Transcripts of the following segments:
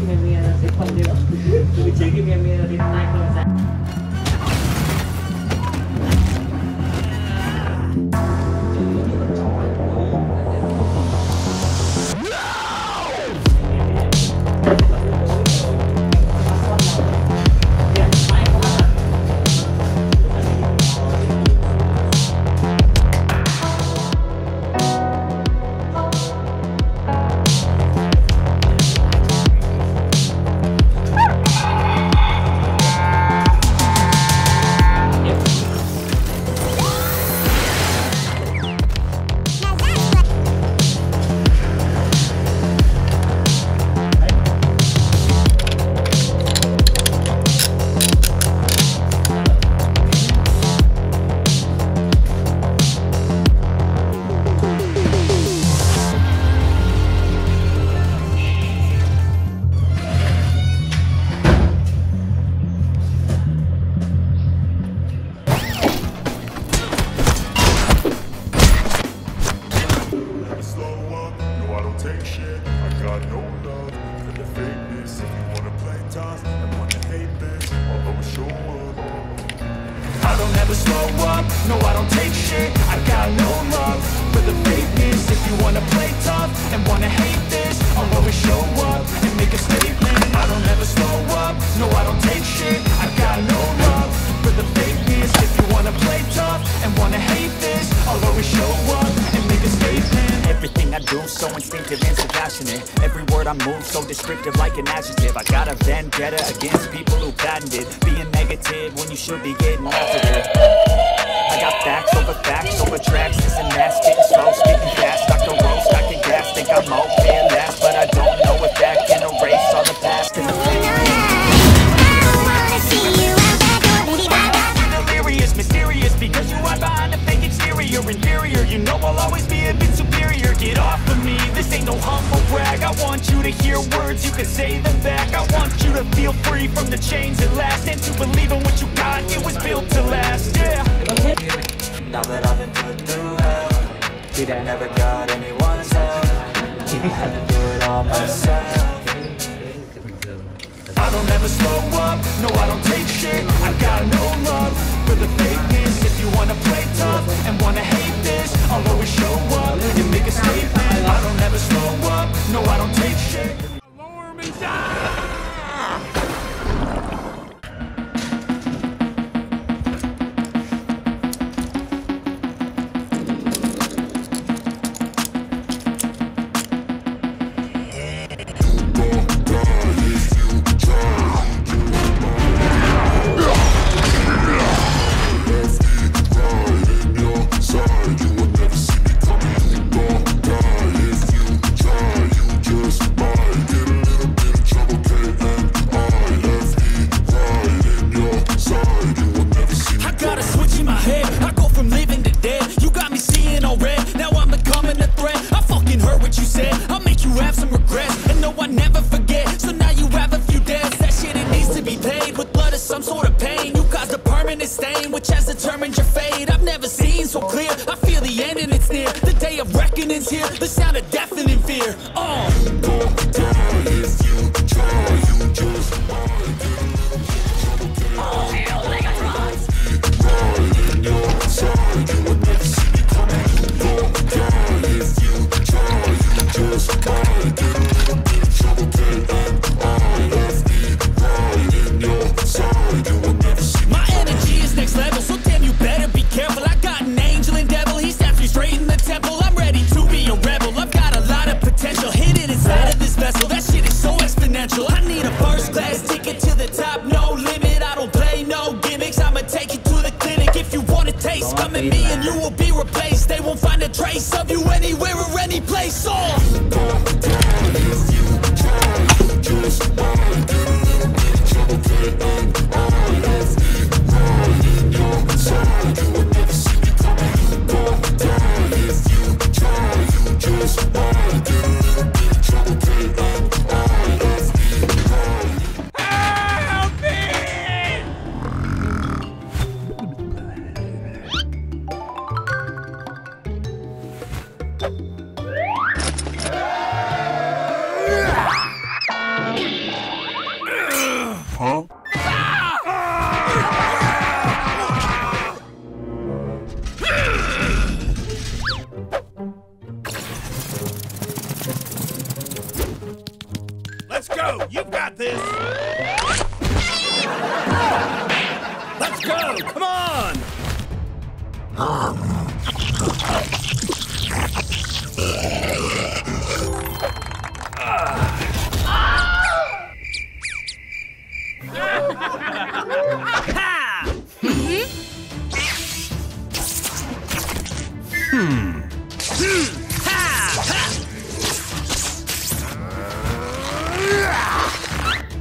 Amen. facts over tracks, this and that, spitting slow, spitting fast. I can roast, gas, think I'm okay and last, but I don't know if that can erase all the past and the Delirious, mysterious, because you are behind fake exterior, inferior. You know I'll always be a bit superior. Get off of me, this ain't no humble brag. I want you to hear words, you can say them back. I want you to feel free from the chains at last, and to believe in what you got. It was built to last. Now that I've been put through hell See that? Never got anyone's help. Had to do it all myself. I don't ever slow up, no I don't take shit. I got no love for the fakeness. If you wanna play tough and wanna hate this I'll always show up and make a statement. I don't ever slow up, no I don't take shit.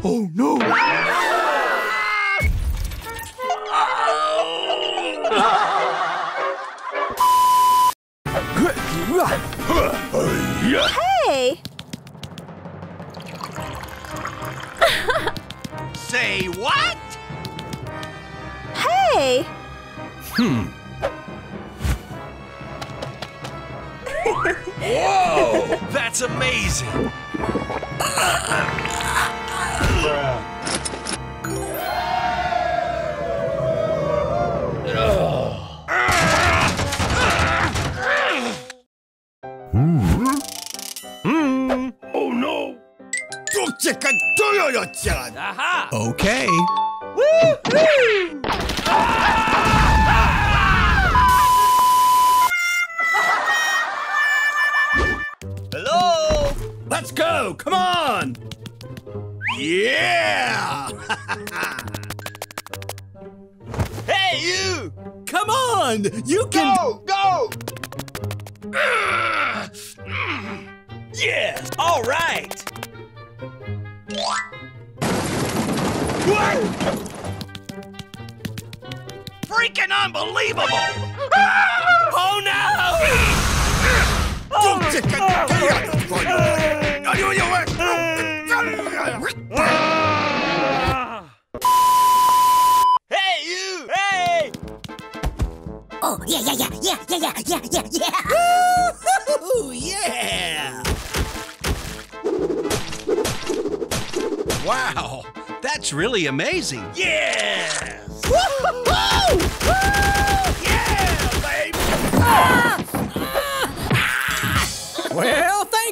Oh no! Let's go! Come on! Yeah! Hey, you! Come on! You can Go! Go! Yeah! All right! What? Freaking unbelievable! Oh no! Hey, you! Hey! Oh, yeah, yeah, yeah, yeah, yeah, yeah, yeah, yeah! Wow, that's really amazing. Yes! Woo! Woo! Yeah, baby! Ah!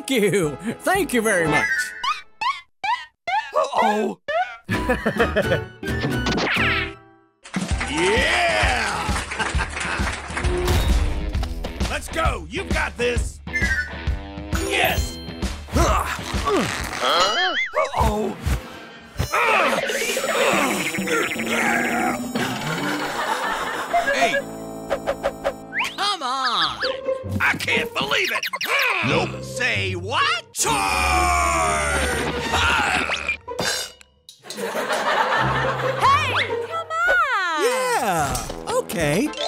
Thank you. Thank you very much. Oh! yeah! Let's go! You've got this! Yes! Uh-oh! Hey, come on. I can't believe it! Nope. Say what? Charge! Hey! Come on! Yeah! Okay.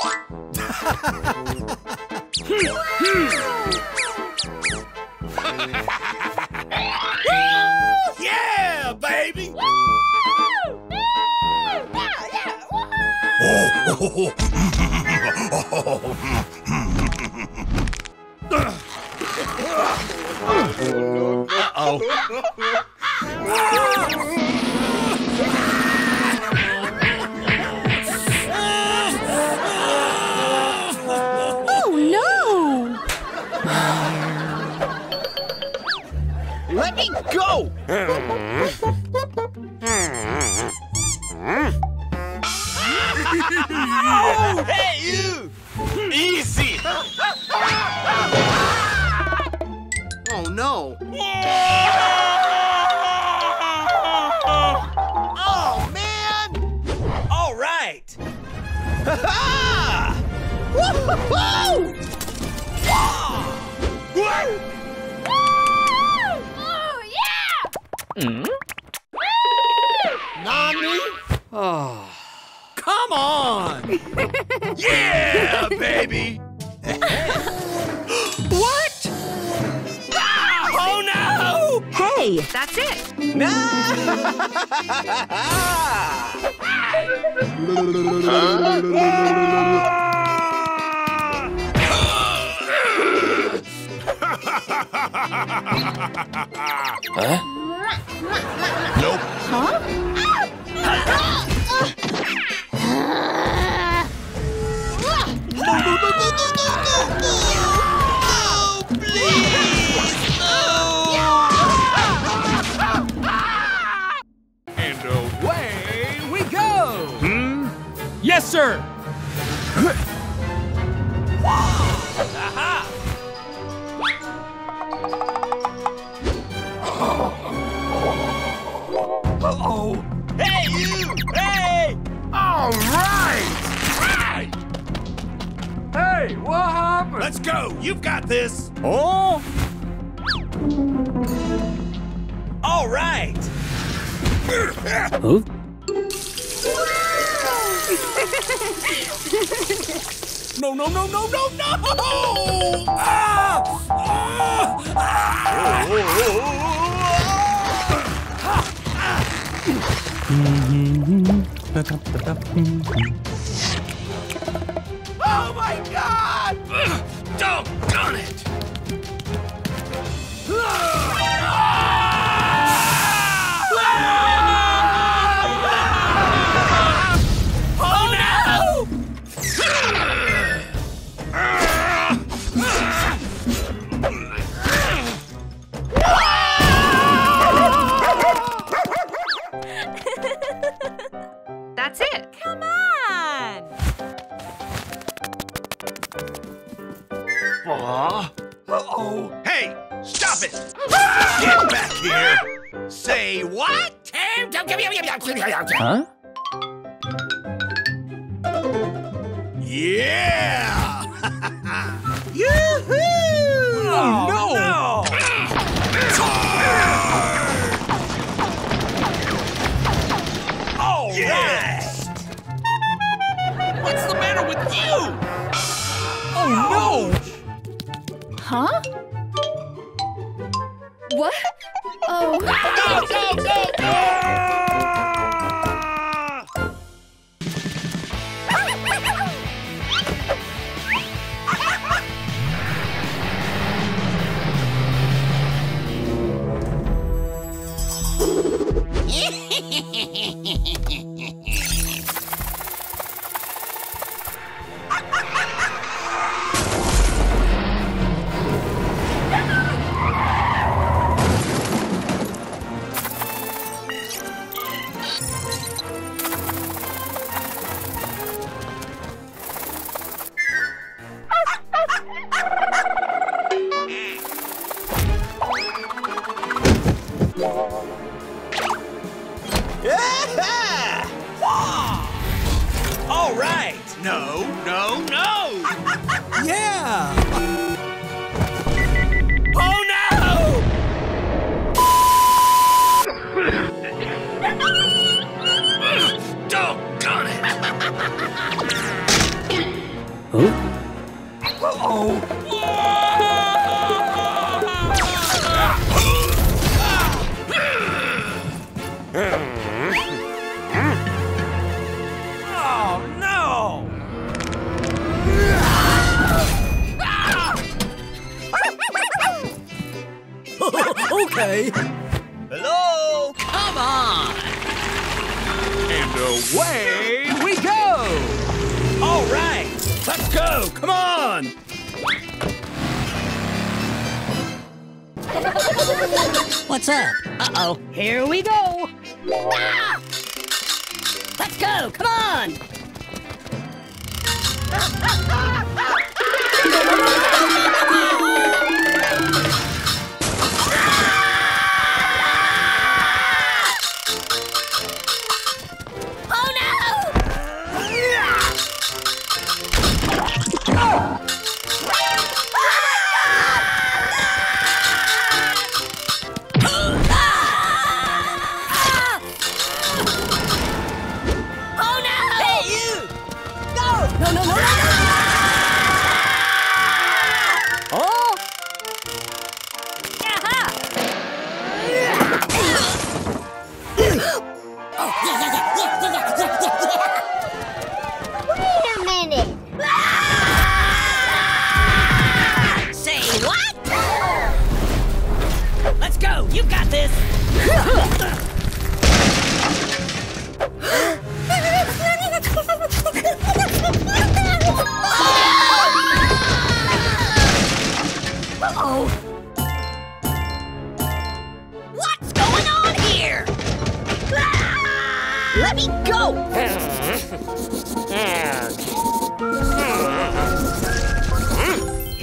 Yeah, baby! Oh, oh, oh, oh. Uh-oh. Come on! yeah, baby! what? Ah, oh no! Hey, that's it! No! huh? Nope. Huh? no, no, no, no, no, no, no, no! No, please! No! And away we go! Hmm? Yes, sir! Aha! Uh-oh! Hey, you! Hey! All right! Hey, what happened? Let's go. You've got this. Oh. All right. Oh. No, no, no, no, no, no! Ah! Ah! Oh my God! Doggone it! Stop it! Get back here! Say what? Huh? Yeah! Yoo-hoo! Oh, no! All right! What's the matter with you? Oh no! Huh? What? Oh. Go, go, go, go! Yeah!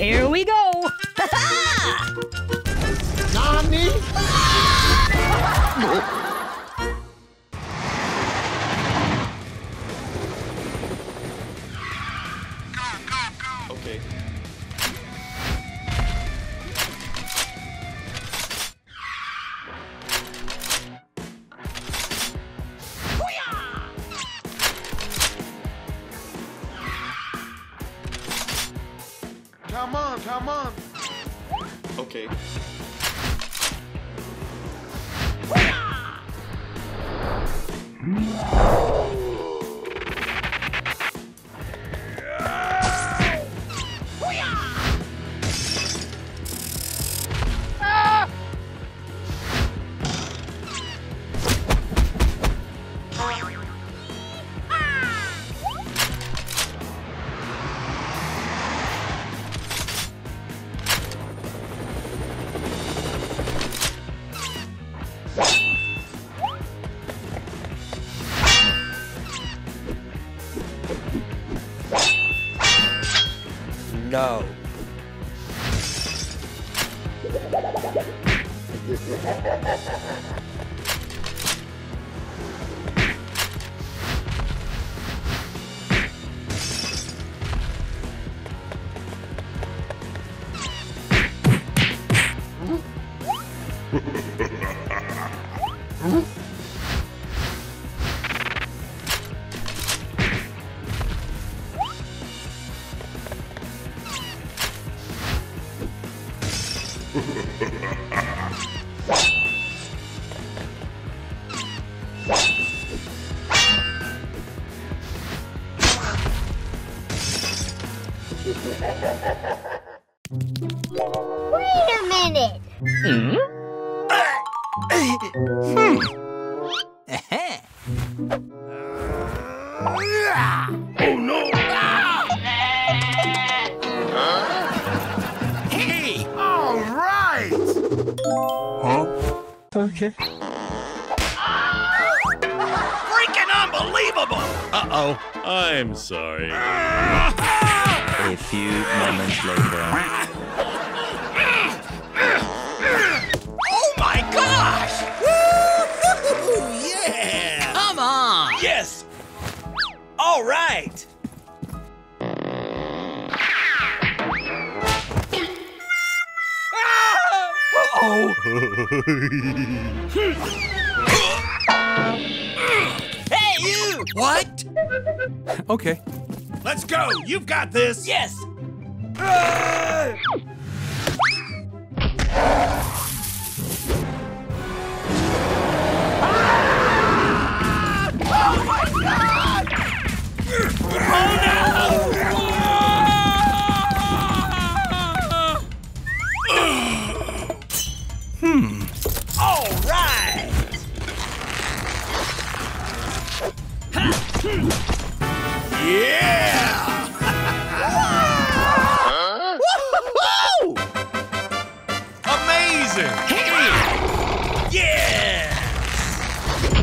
Here we go. Wait a minute. Oh no! Hey! All right! Okay. Freaking unbelievable! Uh-oh. I'm sorry. A few moments later. Oh my gosh! yeah! Come on! Yes! All right! Hey, you! What? Okay. Let's go! You've got this! Yes! Oh, hmm. All right! Hmm. Yeah!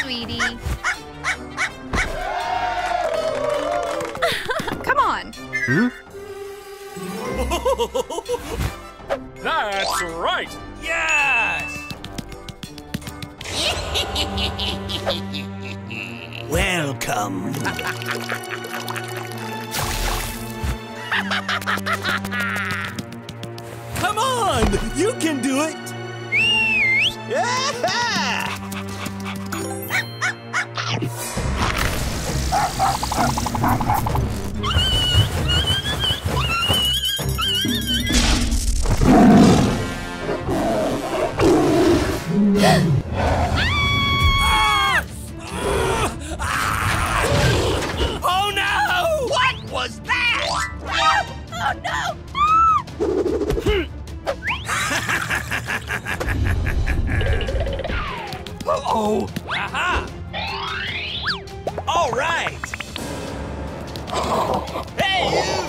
Sweetie. Come on. Hmm? That's right. Yes. Welcome. Come on! You can do it! Yeah. Oh! Aha! Hey, you!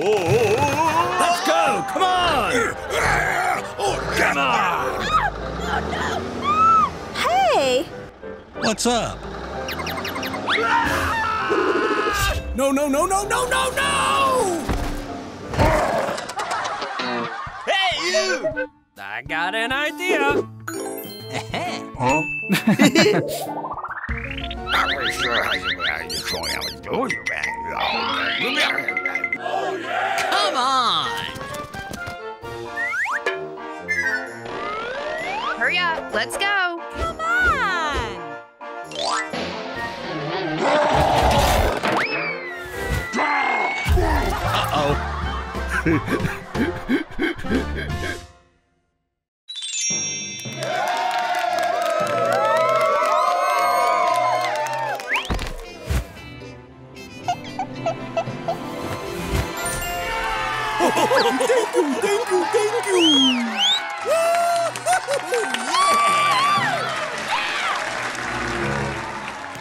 Let's go! Come on! Come on! Hey! What's up? No, no, no, no, no, no, no! Hey, you! I got an idea. Come on! Hurry up. Let's go. Come on. thank you, thank you, thank you!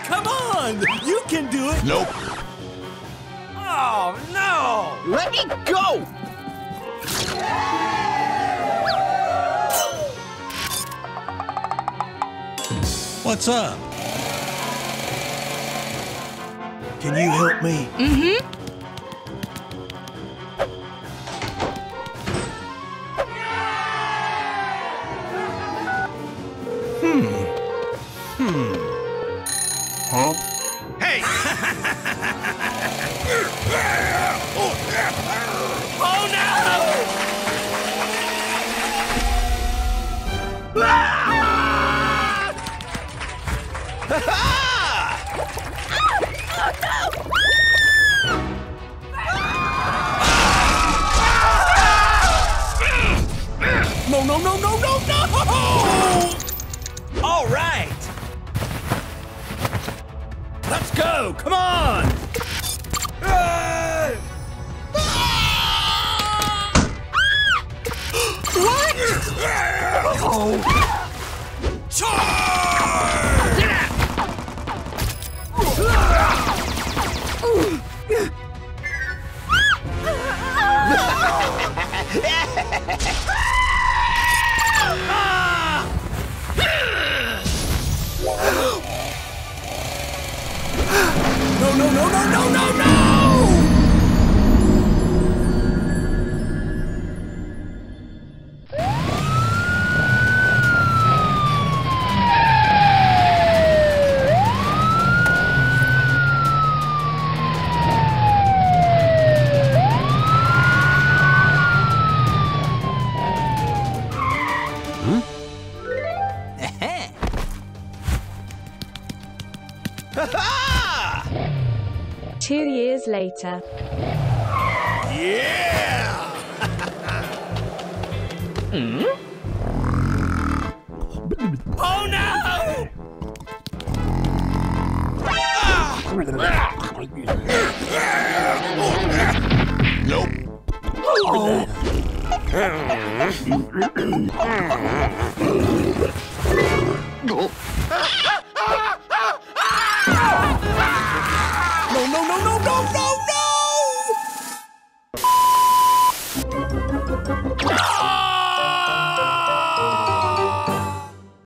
Come on! You can do it! Nope. Oh, no! Let me go! What's up? Can you help me? Mm-hmm. No, no, no, no, no, no! All right! Let's go! Come on! No, years later. Yeah! Oh,